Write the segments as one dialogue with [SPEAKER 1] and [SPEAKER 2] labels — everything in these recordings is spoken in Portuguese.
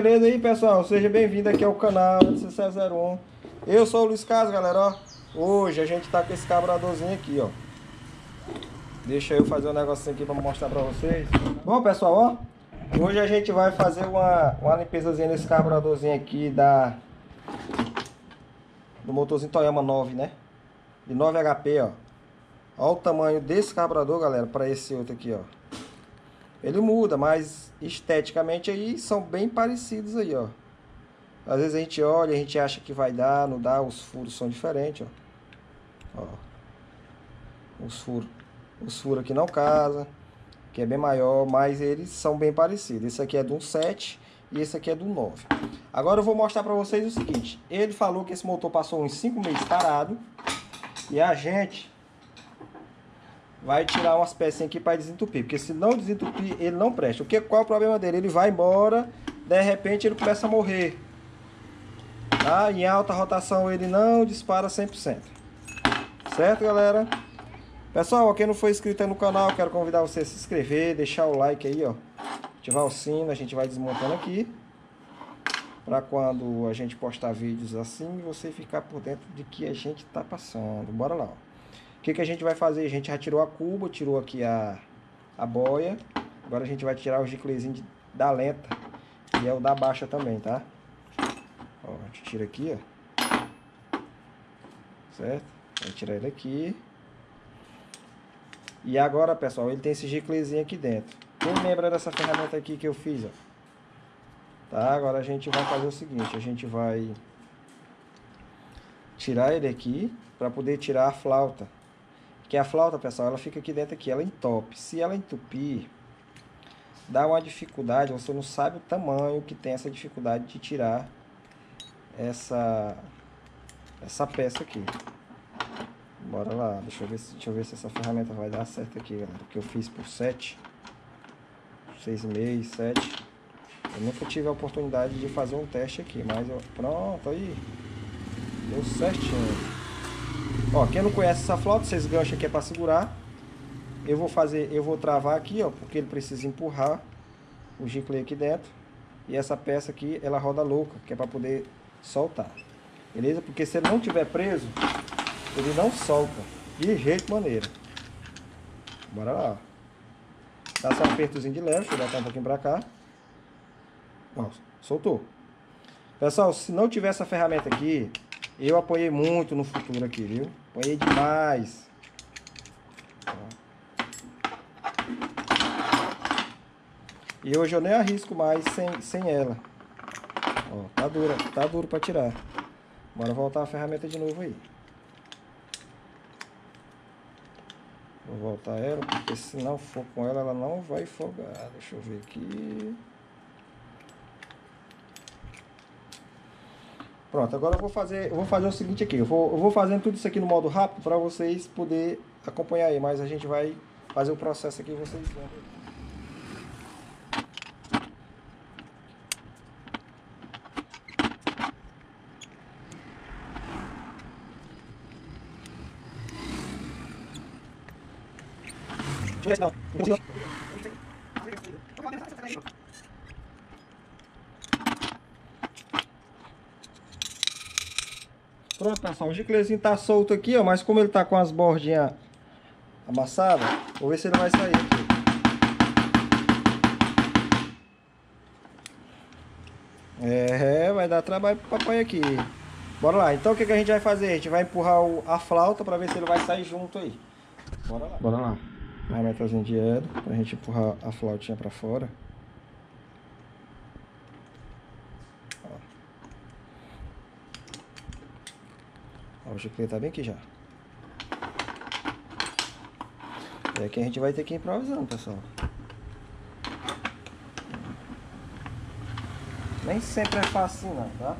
[SPEAKER 1] Beleza aí, pessoal? Seja bem-vindo aqui ao canal C001. Eu sou o Luiz Carlos, galera, ó. Hoje a gente tá com esse cabradorzinho aqui, ó. Deixa eu fazer um negocinho aqui pra mostrar pra vocês. Bom, pessoal, ó. Hoje a gente vai fazer uma, uma limpezazinha nesse carburadorzinho aqui da... Do motorzinho Toyama 9, né? De 9 HP, ó. Olha o tamanho desse carburador, galera, para esse outro aqui, ó. Ele muda, mas esteticamente aí são bem parecidos aí, ó. Às vezes a gente olha, a gente acha que vai dar, não dá, os furos são diferentes, ó. ó. Os furos. Os furos aqui não casa, que é bem maior, mas eles são bem parecidos. Esse aqui é do 7 e esse aqui é do 9. Agora eu vou mostrar para vocês o seguinte. Ele falou que esse motor passou uns 5 meses parado. E a gente vai tirar umas pecinhas aqui para desentupir, porque se não desentupir, ele não presta. O que qual é o problema dele? Ele vai embora, de repente ele começa a morrer. Tá? Em alta rotação ele não dispara 100%. Certo, galera? Pessoal, quem não for inscrito no canal, quero convidar você a se inscrever, deixar o like aí, ó. Ativar o sino, a gente vai desmontando aqui. Para quando a gente postar vídeos assim, você ficar por dentro de que a gente tá passando. Bora lá, ó. O que, que a gente vai fazer? A gente já tirou a cuba, tirou aqui a, a boia. Agora a gente vai tirar o giclezinho da lenta. E é o da baixa também, tá? Ó, a gente tira aqui, ó. Certo? Vai tirar ele aqui. E agora, pessoal, ele tem esse giclezinho aqui dentro. Quem lembra dessa ferramenta aqui que eu fiz, ó? Tá? Agora a gente vai fazer o seguinte. A gente vai tirar ele aqui para poder tirar a flauta. Que a flauta, pessoal, ela fica aqui dentro aqui, ela entope. Se ela entupir, dá uma dificuldade, você não sabe o tamanho que tem essa dificuldade de tirar essa essa peça aqui. Bora lá, deixa eu ver se, deixa eu ver se essa ferramenta vai dar certo aqui, galera. Que eu fiz por 7, 6,5, 7. Eu nunca tive a oportunidade de fazer um teste aqui, mas eu, pronto aí. Deu certinho. Ó, quem não conhece essa flauta, esses ganchos aqui é para segurar. Eu vou fazer, eu vou travar aqui, ó, porque ele precisa empurrar o gicle aqui dentro. E essa peça aqui, ela roda louca, que é para poder soltar. Beleza? Porque se ele não tiver preso, ele não solta. De jeito maneira. Bora lá. Dá só um apertozinho de leve, deixa eu botar um pouquinho pra cá. Ó, soltou. Pessoal, se não tiver essa ferramenta aqui, eu apoiei muito no futuro aqui, viu? Apoiei demais. E hoje eu nem arrisco mais sem, sem ela. Ó, tá dura, tá duro para tirar. Bora voltar a ferramenta de novo aí. Vou voltar ela, porque se não for com ela, ela não vai folgar. Deixa eu ver aqui. Pronto, agora eu vou fazer, eu vou fazer o seguinte aqui, eu vou, eu vou fazendo tudo isso aqui no modo rápido para vocês poder acompanhar aí, mas a gente vai fazer o processo aqui vocês vão. Não, não. Pronto, pessoal, o giclezinho tá solto aqui, ó, mas como ele tá com as bordinhas amassadas, vou ver se ele vai sair aqui. É, vai dar trabalho pro papai aqui. Bora lá, então o que, que a gente vai fazer? A gente vai empurrar o, a flauta para ver se ele vai sair junto aí. Bora lá. Bora lá. Ferramentazinha de elo, pra gente empurrar a flautinha para fora. Ó, o chiclete tá bem aqui já. E aqui a gente vai ter que ir pessoal. Nem sempre é fácil não, tá?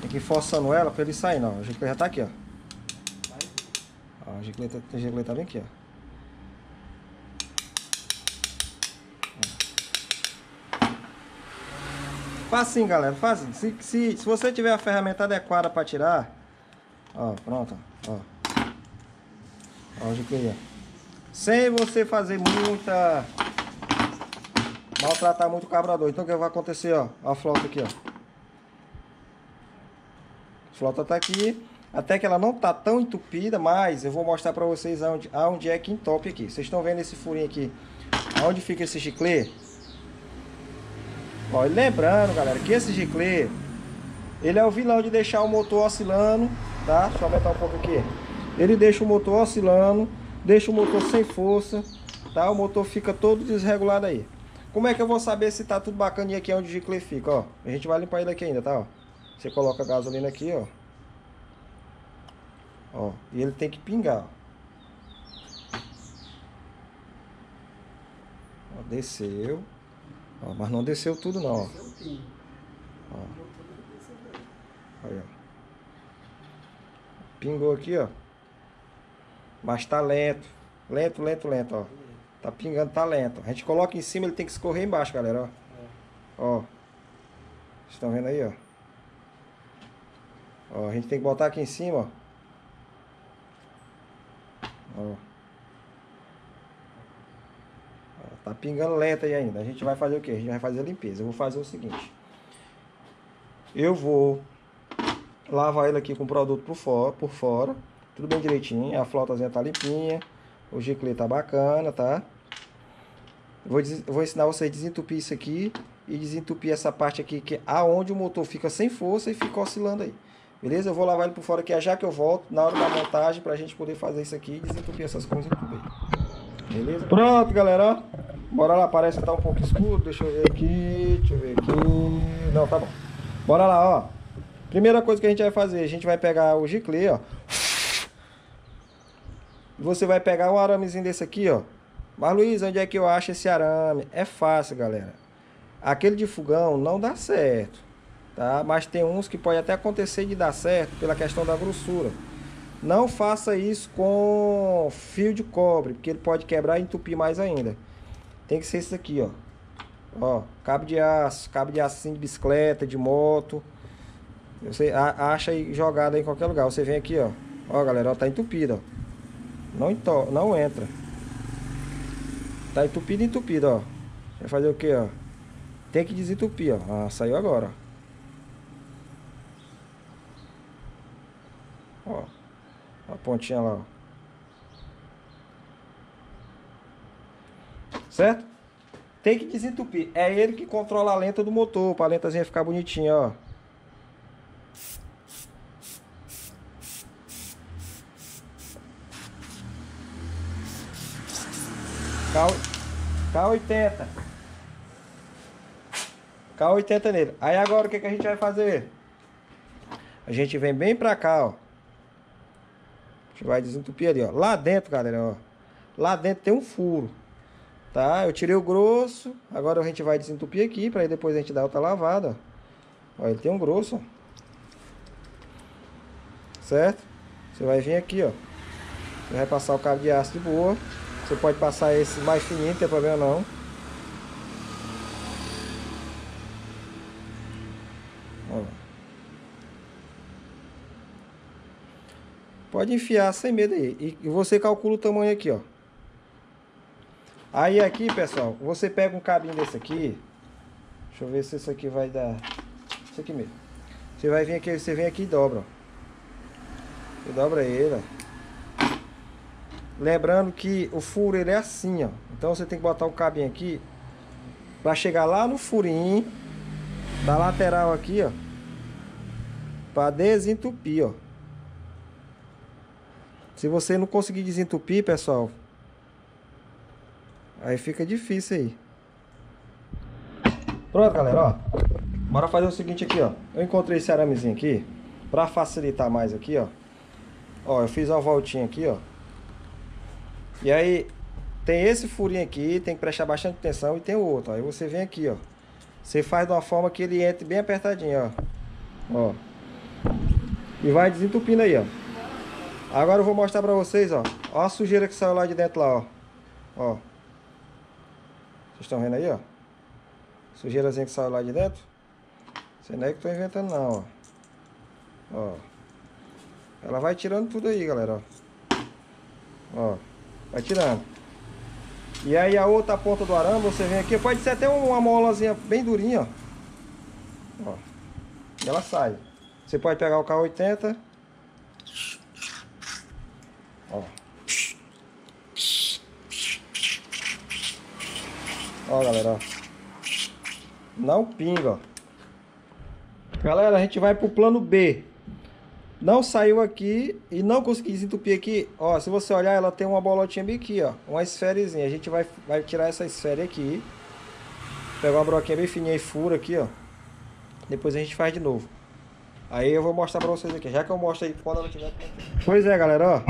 [SPEAKER 1] Tem que forçando ela pra ele sair, não. O chiclete já tá aqui, ó. A gicleta, a gicleta bem aqui, ó. Faz assim, galera. Faz assim. Se, se, se você tiver a ferramenta adequada para tirar. Ó, pronto. Ó. Ó, onde que Sem você fazer muita. Maltratar muito o carburador. Então o que vai acontecer, ó? A flauta aqui, ó. A flauta tá aqui. Até que ela não tá tão entupida, mas eu vou mostrar para vocês aonde, aonde é que entope aqui. Vocês estão vendo esse furinho aqui? Aonde fica esse giclê? Ó, lembrando, galera, que esse giclê, ele é o vilão de deixar o motor oscilando, tá? Deixa eu aumentar um pouco aqui. Ele deixa o motor oscilando, deixa o motor sem força, tá? O motor fica todo desregulado aí. Como é que eu vou saber se tá tudo bacaninha aqui onde o giclê fica, ó? A gente vai limpar ele aqui ainda, tá? Ó. Você coloca a gasolina aqui, ó. Ó, e ele tem que pingar. Ó, desceu. Ó, mas não desceu tudo não, ó. ó. Aí, ó. Pingou aqui, ó. Mas tá lento. Lento, lento, lento, ó. Tá pingando, tá lento. A gente coloca em cima, ele tem que escorrer embaixo, galera, ó. Ó. Vocês estão vendo aí, ó. Ó, a gente tem que botar aqui em cima, ó. Ó. Tá pingando lento aí ainda. A gente vai fazer o que? A gente vai fazer a limpeza. Eu vou fazer o seguinte. Eu vou lavar ele aqui com produto por fora, por fora. Tudo bem direitinho. A flotazinha tá limpinha. O giclê tá bacana, tá? vou, vou ensinar vocês a desentupir isso aqui. E desentupir essa parte aqui, que é aonde o motor fica sem força e fica oscilando aí. Beleza? Eu vou lavar ele por fora aqui já que eu volto na hora da montagem pra gente poder fazer isso aqui e desentupir essas coisas tudo aí. Beleza? Pronto, galera. Bora lá, parece que tá um pouco escuro. Deixa eu ver aqui. Deixa eu ver aqui. Não, tá bom. Bora lá, ó. Primeira coisa que a gente vai fazer, a gente vai pegar o giclê, ó. Você vai pegar um aramezinho desse aqui, ó. Mas Luiz, onde é que eu acho esse arame? É fácil, galera. Aquele de fogão não dá certo tá? Mas tem uns que pode até acontecer de dar certo pela questão da grossura. Não faça isso com fio de cobre, porque ele pode quebrar e entupir mais ainda. Tem que ser isso aqui, ó. Ó, cabo de aço, cabo de aço de bicicleta, de moto. Você acha aí jogado aí em qualquer lugar. Você vem aqui, ó. Ó, galera, ó, tá entupido, ó. Não, into, não entra. Tá entupido, entupido, ó. Vai fazer o que, ó? Tem que desentupir, ó. Ah, saiu agora. Ó, a pontinha lá. Certo? Tem que desentupir. É ele que controla a lenta do motor, para a lentazinha ficar bonitinha, ó. K80. K80 nele. Aí agora o que, que a gente vai fazer? A gente vem bem pra cá, ó gente vai desentupir ali, ó. Lá dentro, galera, ó. Lá dentro tem um furo. Tá? Eu tirei o grosso. Agora a gente vai desentupir aqui. Aí depois a gente dar outra lavada. Ó, ele tem um grosso, ó. Certo? Você vai vir aqui, ó. Você vai passar o cabo de aço de boa. Você pode passar esse mais fininho, não tem problema não. Pode enfiar sem medo aí. E você calcula o tamanho aqui, ó. Aí aqui, pessoal, você pega um cabinho desse aqui. Deixa eu ver se isso aqui vai dar. Isso aqui mesmo. Você vai vir aqui, você vem aqui e dobra, ó. Você dobra ele, ó. Lembrando que o furo ele é assim, ó. Então você tem que botar o cabinho aqui para chegar lá no furinho da lateral aqui, ó. Para desentupir, ó. Se você não conseguir desentupir, pessoal, aí fica difícil aí. Pronto, galera, ó. Bora fazer o seguinte aqui, ó. Eu encontrei esse aramezinho aqui, pra facilitar mais aqui, ó. Ó, eu fiz uma voltinha aqui, ó. E aí, tem esse furinho aqui, tem que prestar bastante atenção, e tem o outro, ó. Aí você vem aqui, ó. Você faz de uma forma que ele entre bem apertadinho, ó. Ó. E vai desentupindo aí, ó. Agora eu vou mostrar pra vocês, ó. Ó a sujeira que saiu lá de dentro lá, ó. Ó. Vocês estão vendo aí, ó? Sujeirazinha que saiu lá de dentro. Isso não é que eu tô inventando não, ó. Ó. Ela vai tirando tudo aí, galera, ó. Ó. Vai tirando. E aí a outra ponta do arame, você vem aqui, pode ser até uma molazinha bem durinha, ó. ó. E ela sai. Você pode pegar o K80. Ó, galera, ó. Não pinga, ó. Galera, a gente vai pro plano B. Não saiu aqui e não consegui desentupir aqui. Ó, se você olhar, ela tem uma bolotinha bem aqui, ó. Uma esferazinha. A gente vai, vai tirar essa esfera aqui. Pegar uma broquinha bem fininha e fura aqui, ó. Depois a gente faz de novo. Aí eu vou mostrar pra vocês aqui. Já que eu mostro aí quando ela tiver... Pois é, galera, ó.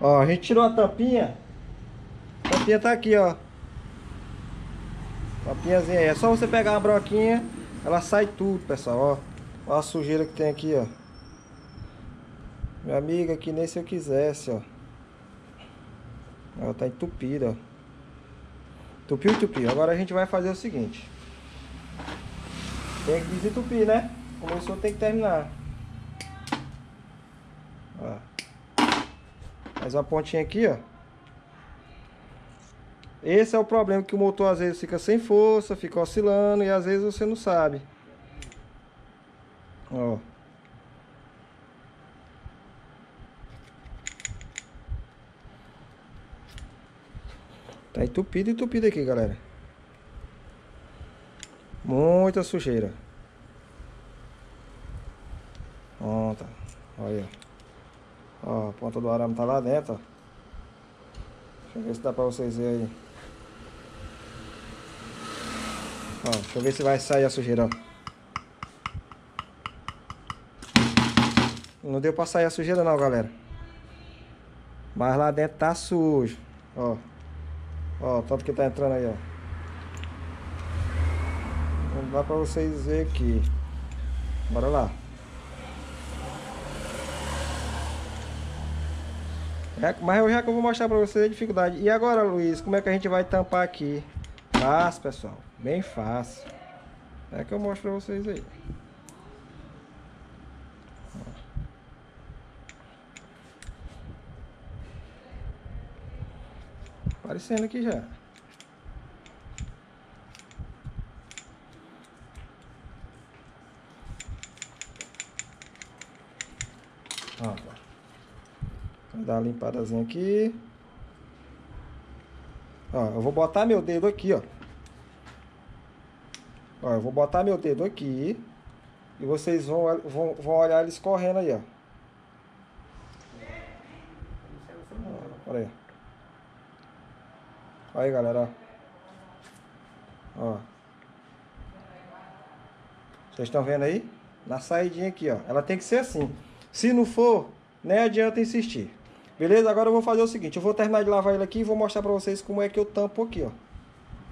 [SPEAKER 1] Ó, a gente tirou a tampinha. A tampinha tá aqui, ó. Tampinhazinha aí. É só você pegar uma broquinha, ela sai tudo, pessoal, ó. Olha a sujeira que tem aqui, ó. Minha amiga, que nem se eu quisesse, ó. Ela tá entupida, ó. Tupiu, tupiu. Agora a gente vai fazer o seguinte. Tem que desentupir, né? Começou, tem que terminar. Ó. Mais uma pontinha aqui, ó. Esse é o problema que o motor às vezes fica sem força, fica oscilando e às vezes você não sabe. Ó. Tá entupido, entupido aqui, galera. Muita sujeira. Pronta. Olha. Ó, a ponta do arame tá lá dentro, ó. Deixa eu ver se dá pra vocês verem aí. Ó, deixa eu ver se vai sair a sujeira, ó. Não deu pra sair a sujeira não, galera. Mas lá dentro tá sujo. Ó. Ó, tanto que tá entrando aí, ó. Não dá pra vocês verem aqui. Bora lá. É, mas eu já que eu vou mostrar pra vocês a dificuldade. E agora, Luiz, como é que a gente vai tampar aqui? Fácil, pessoal. Bem fácil. É que eu mostro pra vocês aí. Aparecendo aqui já. Ó, Vou dar uma limpadazinha aqui. Ó, eu vou botar meu dedo aqui, ó. Ó, eu vou botar meu dedo aqui. E vocês vão, vão, vão olhar ele escorrendo aí, ó. Olha aí. Olha aí, galera. Ó. Vocês estão vendo aí? Na saidinha aqui, ó. Ela tem que ser assim. Se não for, nem adianta insistir. Beleza? Agora eu vou fazer o seguinte. Eu vou terminar de lavar ele aqui e vou mostrar pra vocês como é que eu tampo aqui, ó.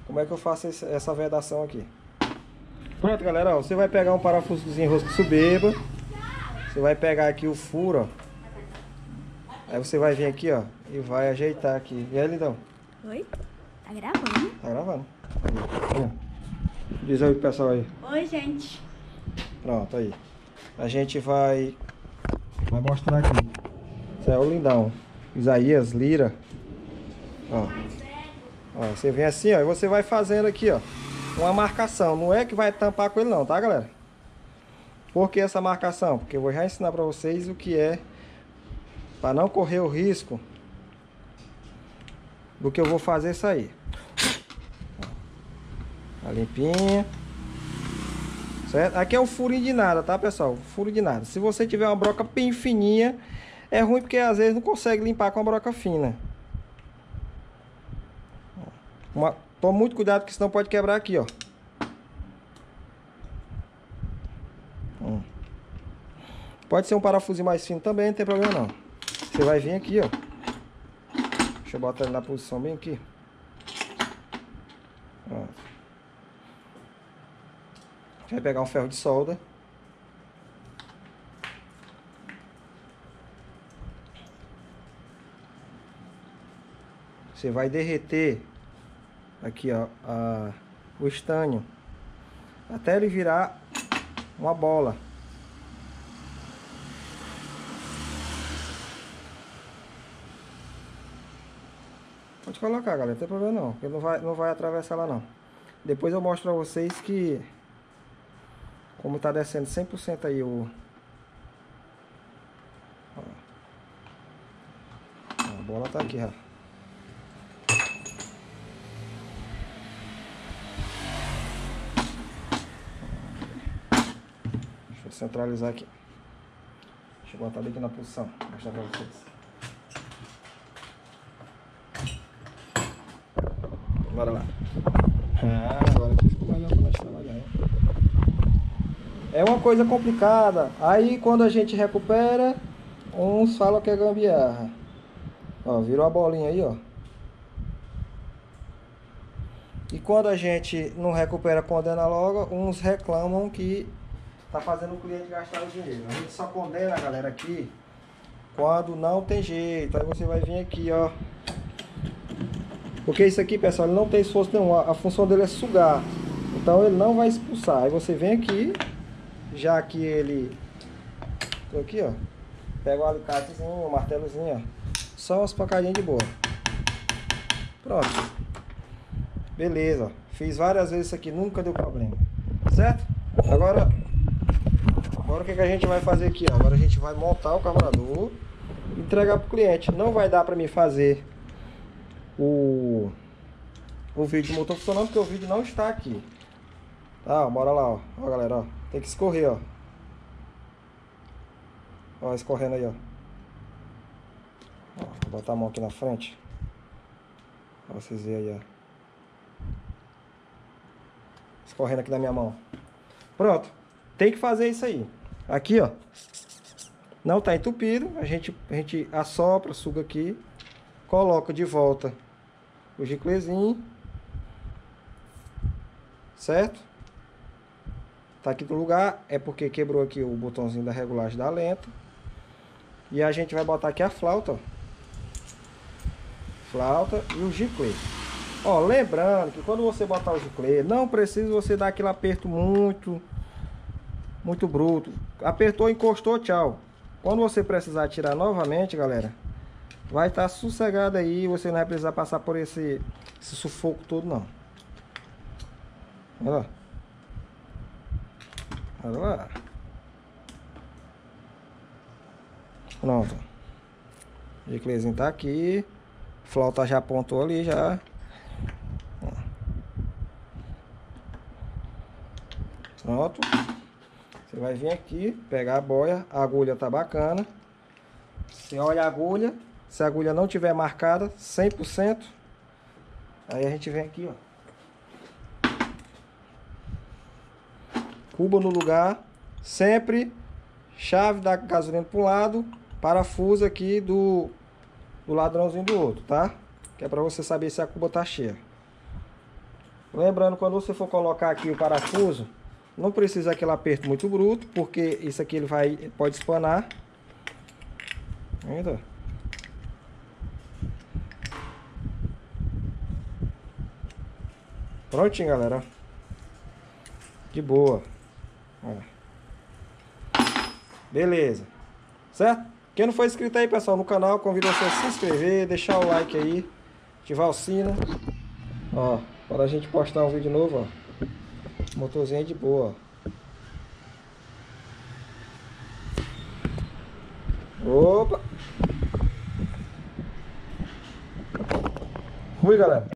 [SPEAKER 1] Como é que eu faço essa vedação aqui. Pronto, galera, ó, você vai pegar um parafusozinho rosco subeba. Você vai pegar aqui o furo, ó. Aí você vai vir aqui, ó, e vai ajeitar aqui. E aí, lindão?
[SPEAKER 2] Oi? Tá gravando?
[SPEAKER 1] Tá gravando. Diz aí pro pessoal aí.
[SPEAKER 2] Oi, gente.
[SPEAKER 1] Pronto, aí. A gente vai... Vai mostrar aqui. Esse é o lindão. Isaías, Lira. Ó. Ó, você vem assim, ó, e você vai fazendo aqui, ó uma marcação. Não é que vai tampar com ele não, tá, galera? Por que essa marcação? Porque eu vou já ensinar para vocês o que é para não correr o risco do que eu vou fazer aí. A limpinha. Certo? Aqui é um furinho de nada, tá, pessoal? Furo de nada. Se você tiver uma broca bem fininha, é ruim porque às vezes não consegue limpar com a broca fina. Uma, Toma muito cuidado, que senão pode quebrar aqui, ó. Hum. Pode ser um parafuso mais fino também, não tem problema não. Você vai vir aqui, ó. Deixa eu botar ele na posição bem aqui. Ó. Vai pegar um ferro de solda. Você vai derreter aqui ó, a, o estânio. até ele virar uma bola. Pode colocar, galera, não tem problema não, porque não vai, não vai atravessar lá não. Depois eu mostro pra vocês que como tá descendo 100% aí o a bola tá aqui, ó. Centralizar aqui. Deixa eu botar ele aqui na posição, mostrar pra vocês. Bora lá. Ah, agora aqui ficou melhor pra nós trabalhar. É uma coisa complicada. Aí quando a gente recupera, uns falam que é gambiarra. Ó, virou a bolinha aí, ó. E quando a gente não recupera condena logo, uns reclamam que tá fazendo o cliente gastar o dinheiro. A gente só condena, galera, aqui quando não tem jeito. Aí você vai vir aqui, ó. Porque isso aqui, pessoal, ele não tem esforço nenhum. A função dele é sugar. Então ele não vai expulsar. Aí você vem aqui, já que ele... Tô aqui, ó. Pega o alicatezinho, o martelozinho, ó. Só umas pancadinhas de boa. Pronto. Beleza. Fiz várias vezes isso aqui, nunca deu problema. Certo? Agora... Agora o que, que a gente vai fazer aqui, ó? Agora a gente vai montar o carburador e entregar pro cliente. Não vai dar pra mim fazer o, o vídeo do motor funcionando, porque o vídeo não está aqui. Tá, bora lá, ó. Ó, galera, ó. Tem que escorrer, ó. Ó, escorrendo aí, ó. ó vou botar a mão aqui na frente. Pra vocês verem aí, ó. Escorrendo aqui na minha mão. Pronto. Tem que fazer isso aí. Aqui, ó. Não tá entupido. A gente, a gente assopra, suga aqui. Coloca de volta o giclezinho. Certo? Tá aqui no lugar, é porque quebrou aqui o botãozinho da regulagem da lenta. E a gente vai botar aqui a flauta, ó. Flauta e o giclê. Ó, lembrando que quando você botar o giclê, não precisa você dar aquele aperto muito, muito bruto. Apertou, encostou, tchau. Quando você precisar tirar novamente, galera, vai estar tá sossegado aí, você não vai precisar passar por esse, esse sufoco todo não. Olha lá. Olha lá. Pronto. O eclezinho tá aqui. Flauta já apontou ali já. Pronto. Você vai vir aqui, pegar a boia. A agulha tá bacana. Você olha a agulha. Se a agulha não tiver marcada 100%, aí a gente vem aqui, ó. Cuba no lugar, sempre chave da gasolina para um lado, parafuso aqui do, do ladrãozinho do outro, tá? Que é para você saber se a cuba tá cheia. Lembrando, quando você for colocar aqui o parafuso, não precisa aquele aperto muito bruto, porque isso aqui ele vai pode espanar. Ainda. Prontinho, galera. De boa. Beleza. Certo? Quem não for inscrito aí, pessoal, no canal, convido você a se inscrever, deixar o like aí, ativar o sino. Ó, para a gente postar um vídeo novo, ó. Motorzinho de boa, Opa! Fui, galera.